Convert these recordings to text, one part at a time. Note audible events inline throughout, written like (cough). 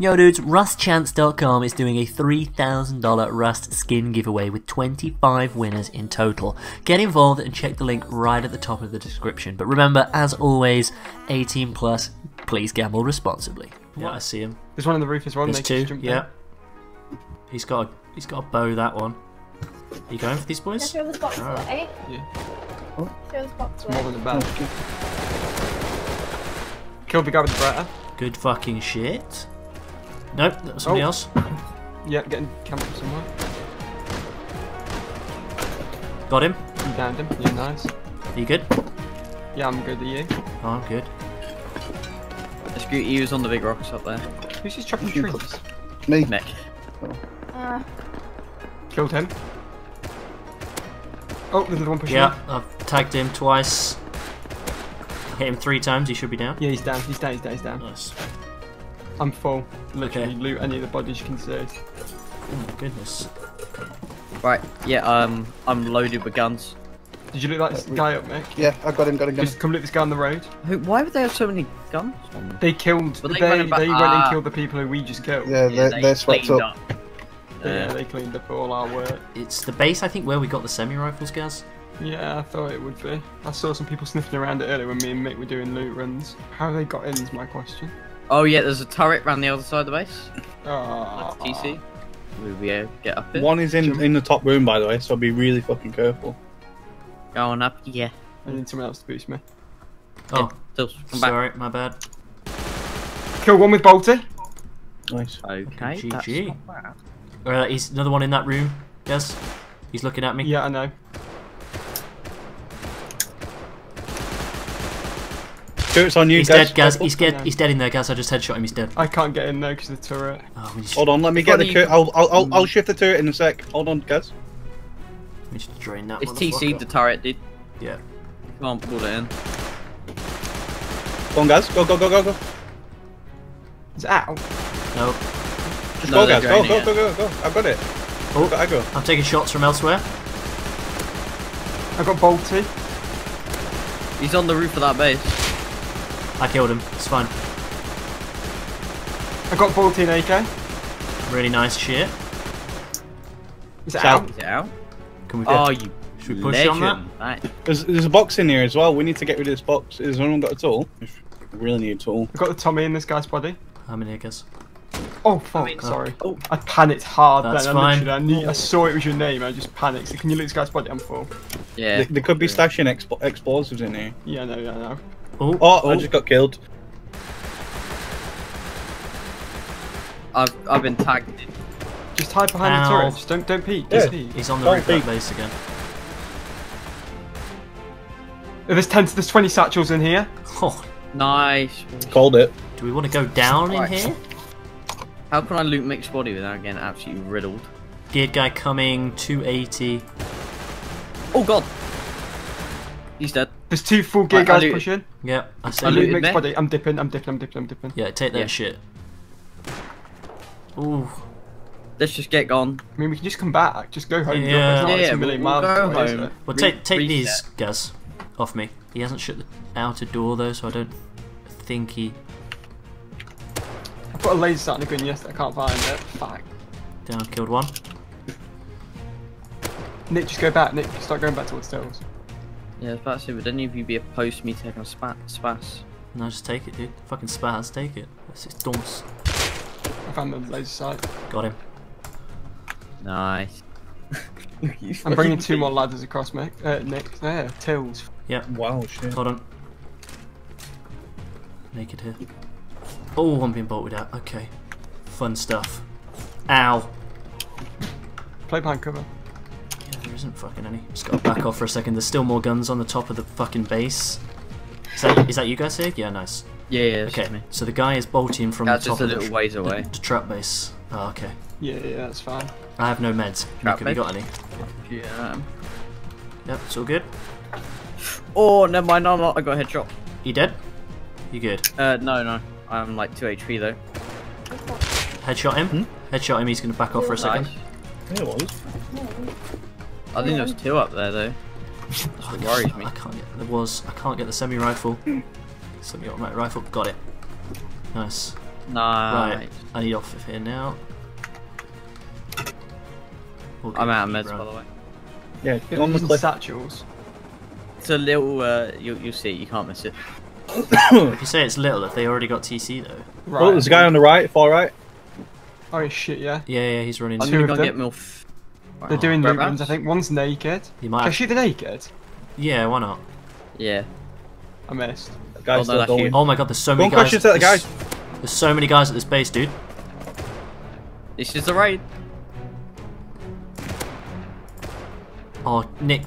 Yo dudes, rustchance.com is doing a $3,000 Rust skin giveaway with 25 winners in total. Get involved and check the link right at the top of the description. But remember, as always, 18 plus, please gamble responsibly. Yeah, I see him. There's one on the roof as well. There's two, yeah. down. He's got a, he's got a bow, that one. Are you going for these Yeah, boys? throw this box ah. Alright. away. Yeah. Throw this box More than a bad. Killed the guy with the Beretta. Good fucking shit. Nope, that was somebody Oh. else. Yeah, getting camped up somewhere. Got him. You downed him. Yeah, nice. Are you good? Yeah, I'm good. Are you? Oh, I'm good. The Scoot, he was on the big rocks up there. Who's just chopping trees? Me. Nick. Uh, Killed him. Oh, there's another one pushing. Yeah, up. I've tagged him twice. Hit him three times, he should be down. Yeah, he's down. He's down. He's down. He's down. Nice. I'm full. Literally, Okay. loot any of the bodies you can see. Oh my goodness. Right, yeah, um, I'm loaded with guns. Did you loot that we- guy up, Mick? Yeah, I got him, got him, got him. Just come loot this guy on the road. Who, why would they have so many guns on them? They killed. But they they they, went about- went and ah. killed the people who we just killed. Yeah, they're, they're swept cleaned up. So, yeah, Uh, they cleaned up all our work. It's the base, I think, where we got the semi-rifles, guys. Yeah, I thought it would be. I saw some people sniffing around it earlier when me and Mick were doing loot runs. How they got in is my question. Oh yeah, there's a turret around the other side of the base. Ah, Like TC. Will we uh, get up it? One is in, in the top room, by the way, so I'll be really fucking careful. Going up, yeah. I need someone else to boost me. Oh, Still, come back. sorry, my bad. Kill one with Bolty. Nice. Okay, Okay, that's GG. not bad. Uh, he's another one in that room, guys. He's looking at me. Yeah, I know. Turret's on you, He's guys. dead, Gaz. He's dead. Yeah. He's dead in there, Gaz. I just headshot him. He's dead. I can't get in there because of the turret. Oh, we just, Hold on, let me get the turret. I'll, I'll, I'll, hmm. I'll shift the turret in a sec. Hold on, guys. we just drain that. It's motherfucker. TC, the turret, dude. Yeah. Come on, pull it in. Go on, guys. Go, go, go, go, go. It's out. No. Just No, go, they're guys. Go, draining go, it. go, go, go. I've got it. Oh. I've got aggro. I'm taking shots from elsewhere. I got bolted. He's on the roof of that base. I killed him. It's fine. I got Bolty and AK. Really nice shit. Is it Shout. out? Is it out? Can we Oh, get? you should we push on that? Right. There's, there's a box in here as well. We need to get rid of this box. Has anyone got a tool? We really need a tool. I got the Tommy in this guy's body. I'm in here, guys. Oh fuck! mean- sorry. Oh. I panicked hard. That's then. I fine. literally, I, knew, I saw it was your name. I just panicked. So can you loot this guy's body? I'm full. Yeah. There, they could be stashing expo- explosives in here. Yeah, no, yeah, no. Oh, Oh, I oh. just got killed. I've, I've been tagged. Just hide behind Ow. the turret. Just don't don't peek. Just Yeah. peek. he's on the Don't roof of that peek. base again. There's ten. There's twenty satchels in here. Oh, Nice. Called it. do we want to go down in here? How can I loot Mick's body without getting absolutely riddled? Geared guy coming, 280. Oh god! He's dead. There's two full gear Right, I guys looted- pushing. Yeah, I see. I I you. loot looted Mick's Mick. body. I'm dipping. I'm dipping. I'm dipping. I'm dipping. Yeah, take that Yeah. shit. Ooh, Let's just get gone. I mean, we can just come back. Just go home. Yeah. It's like Yeah, yeah, we'll- miles we'll go away, home. it? well, take take reset. these, guys off me. He hasn't shut the outer door though, so I don't think he. I put a laser sight on a gun yesterday. I can't find it. Fuck. Down, killed one. Nick, just go back. Nick, start going back towards Stills. Yeah, I was about to say, would any of you be opposed to me taking a spat, spas? No, just take it, dude. Fucking spaz, take it. That's his dunce. I found the laser sight. Got him. Nice. (laughs) I'm bringing two more ladders across, Mick. Uh, Nick. There, Tilz. Yep, Wow, shit. hold on. Naked here. Oh, I'm being bolted out. Okay. Fun stuff. Ow. Play behind cover. Yeah, there isn't fucking any. Just gotta back off for a second. There's still more guns on the top of the fucking base. Is that, is that you guys here? Yeah, nice. Yeah, yeah, Okay, me. so the guy is bolting from That's the top just a of the, little ways away. the trap base. Oh, okay. Yeah, yeah, that's fine. I have no meds. Trap Nick, have you got any? Yeah. Yep, it's all good. Oh, never mind, no, I'm not. I got a headshot. You dead? You good? Uh, no, no. I'm like 2 HP though. Headshot him? Headshot him, he's gonna back off for a second. Nice. Yeah, it was. I think there's two up there though. I can't- worries me. I can't get. There was. I can't get the semi-rifle. (clears throat) Semi-automatic rifle. Got it. Nice. Nice. Right, I need off of here now. We'll I'm out of meds, bro. by the way. Yeah, Get get on the cliff. satchels. It's a little. Uh, you'll, you'll see. You can't miss it. (coughs) If you say it's little, if they already got TC though. Right. Oh, there's a guy on the right, far right. Oh shit, yeah. Yeah, yeah, he's running. I'm gonna go get milf. They're doing Grab loot runs, I think. One's naked. You Can might I have... shoot the naked? Yeah, why not? Yeah. I missed. The guy's Oh, no, still going. Oh my god, there's so Go many on, guys. questions at the there's, there's so many guys at this base, dude. This is the raid. Oh, Nick.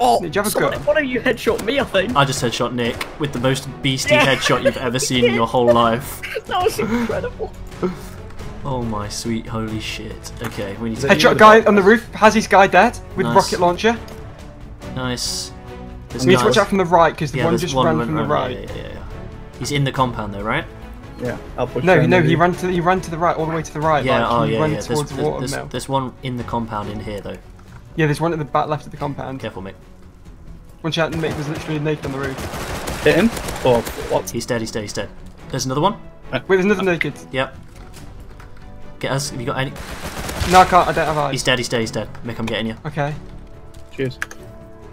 Oh, Did you have a someone- gun? One of you headshot me, I think. I just headshot Nick with the most beastie Yeah. headshot you've ever seen in your (laughs) whole life. That was incredible. (laughs) Oh my sweet holy shit. Okay, we need to. Is that Headshot guy on the roof. Has his guy dead with Nice. rocket launcher. Nice. There's We need to watch out from the right because the yeah, one just one ran from the round- right. Yeah, yeah, yeah, yeah. He's in the compound though, right? Yeah, I'll push. No, no, he ran to he ran to the right, all the way to the right. Yeah, like, oh he yeah, yeah. There's, towards there's, the there's, there's one in the compound in here though. Yeah, there's one at the back left of the compound. Careful, Mick. One shot and Mick was literally naked on the roof. Hit him. Or what? He's dead, he's dead, he's dead. There's another one? Uh, Wait, there's another uh, naked. Yep. Get us, have you got any? No, I can't. I don't have eyes. He's dead, he's dead, he's dead. Mick, I'm getting you. Okay. Cheers.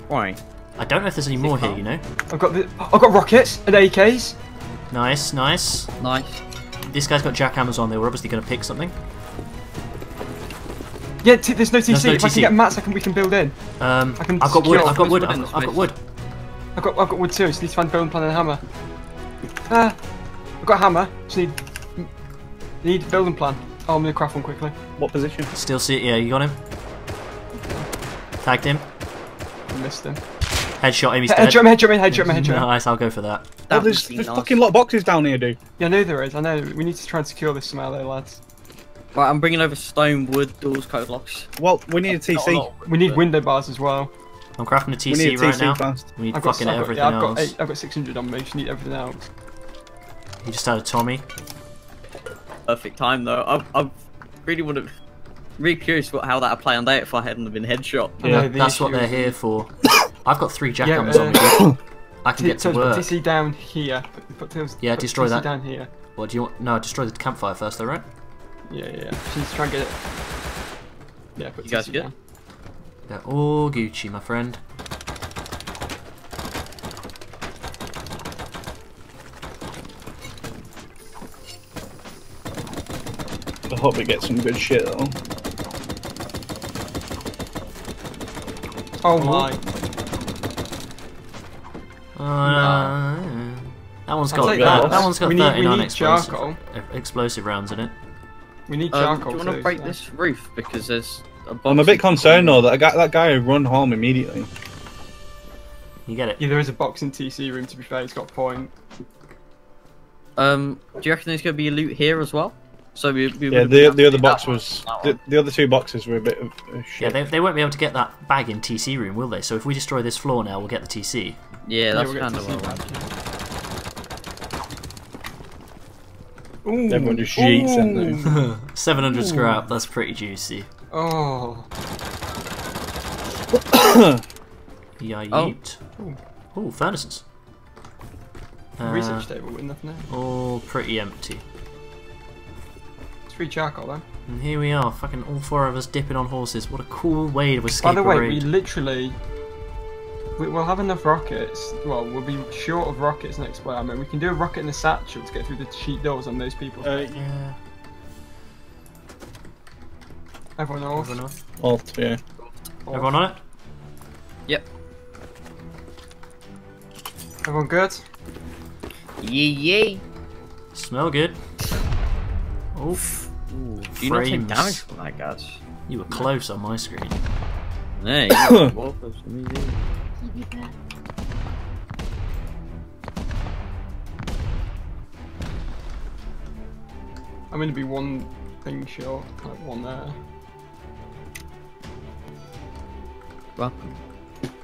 Why? I don't know if there's any more here, you know? I've got the. I've got rockets and AKs. Nice, nice. Nice. This guy's got jackhammers on, they were obviously going to pick something. Yeah, there's no TC. There's no if I can get mats, I can. We can build in. Um, I can I've got wood, I've got wood, I've got, I've got wood. I've got. I've got wood too. So need to find building plan and hammer. Ah, I've got a hammer. Just need. Need building plan. Oh, I'm gonna craft one quickly. What position? Still see it, yeah, you got him? Tagged him. I missed him. Headshot him, he's dead. Headshot me, headshot me, headshot me, headshot me. Nice, I'll go for that. Oh, there's, must be there's nice. fucking lot of boxes down here, dude. Yeah, I know there is. I know. We need to try and secure this somehow, though, lads. Right, I'm bringing over stone, wood, doors, code locks. Well, we need a Not a TC. lot, We need window bars as well. I'm crafting a We TC need a right TC now. fast. We need I've got, fucking I've got, everything yeah, I've got, else. eight, I've got 600 on me. Just need everything else. He just had a Tommy. Perfect time though. I, I really would have. Really curious what how that would play on day if I hadn't been headshot. I Yeah, know, the That's what they're is- here for. I've got three Yeah, uh, on me. (coughs) I can get to so put work. TC down here. Put, put, TC Yeah, destroy TC that. down here. What do you want? No, destroy the campfire first, though, right? Yeah, yeah. yeah. Just need to get it. Yeah, put You guys TC good? down. They're all Gucci, my friend. Hope we get some good shit though. Oh my. Uh, that one's I'll got take that, that. that one's got We need- we 39 need explosive, charcoal. explosive rounds in it. We need charcoal. Um, charcoal do you want to break so- this roof because there's a box I'm a bit concerned though that guy, that guy run home immediately. You get it? Yeah, there is a box in TC room. To be fair, it's got point. Um, do you reckon there's going to be a loot here as well? So we, we Yeah, the the other box was the, the other two boxes were a bit of uh, Yeah, they, they won't be able to get that bag in TC room, will they? So if we destroy this floor now, we'll get the TC. Yeah, that's we'll kind of TC what I want. Ooh. Everyone just yeets in there. (laughs) 700 scrap, that's pretty juicy. Oh. (coughs) Yeah, Oh. yeet. Ooh, furnaces. Uh, Research table with nothing there. all pretty empty. It's free charcoal though. And here we are, fucking all four of us dipping on horses. What a cool way to escape By the a way, raid. we literally we, we'll have enough rockets. Well, we'll be short of rockets next way. I mean, we can do a rocket in the satchel to get through the sheet doors on those people. Uh, Yeah, Everyone off. everyone on, alt, yeah. everyone on it? Yep. Everyone good? Yee yee. Smell good. Oof. Ooh, do you not take damage from that, guys? You were close on my screen. No, you were (coughs) close to me, dude. Keep it there. I'm gonna be one thing short, like one there. Welcome. (laughs)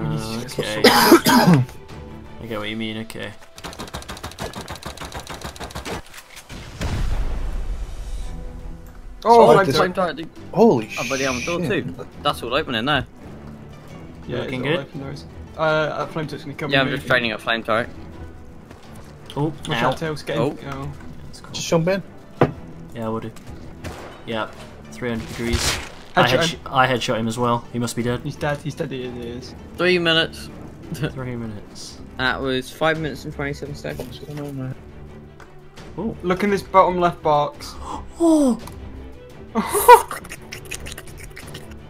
We need to Uh, okay. (coughs) I get what you mean, okay. Oh, Oh, I'm this- sorry. Same time, dude. Holy Oh, but yeah, I'm door shit. too. That's all opening there. Yeah, Looking it's all good? open, there is. Uh, uh, flame touch's gonna come. Yeah, I'm just training a flame turret. Oh, Watch ow. out, Tails. Get in. Oh. Oh. That's cool. Just jump in. Yeah, we'll do. Yeah, 300 degrees. I, Headshot headsh- him. I headshot him as well. He must be dead. He's dead. He's dead. He is. Three minutes. (laughs) Three minutes. That was five minutes and 27 seconds. What's going on, mate? Oh. Look in this bottom left box. (gasps) Oh! (laughs)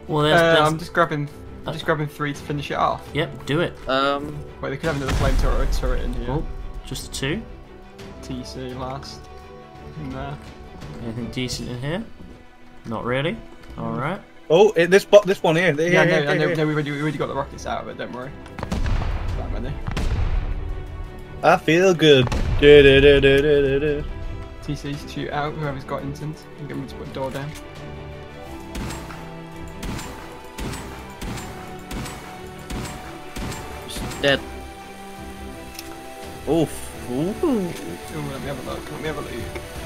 well, there's, Uh, there's... I'm just grabbing. I'm just grabbing three to finish it off. Yep, do it. Um, Wait, they could have another flame turret, turret in here. Oh, just two. TC last. In there. Anything decent in here? Not really. Alright. Oh, it, this bo- this one here. Yeah, here, no, here, I know, no, we already, we already got the rockets out of it. Don't worry. That many. I feel good. Du- du- du- du- du- du- du. TC's shoot out. Whoever's got instant, and get them to put a door down. just dead. Oof. Ooh. Ooh, let me have a look. Let me have a look.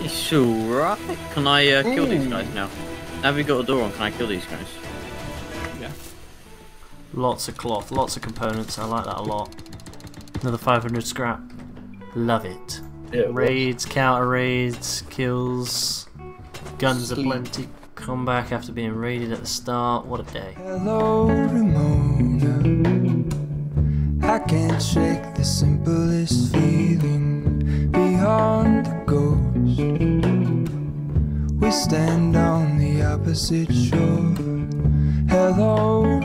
It's alright. Can I uh, kill these guys now? Now we got a door on, can I kill these guys? Yeah. Lots of cloth, lots of components. I like that a lot. Another 500 scrap. Love it. Yeah, it was. Raids, counter raids, kills, guns Sweet. aplenty. Come back after being raided at the start. What a day. Hello, Ramona. I can't shake the simplest feeling beyond the ghost. We stand on the opposite shore. Hello,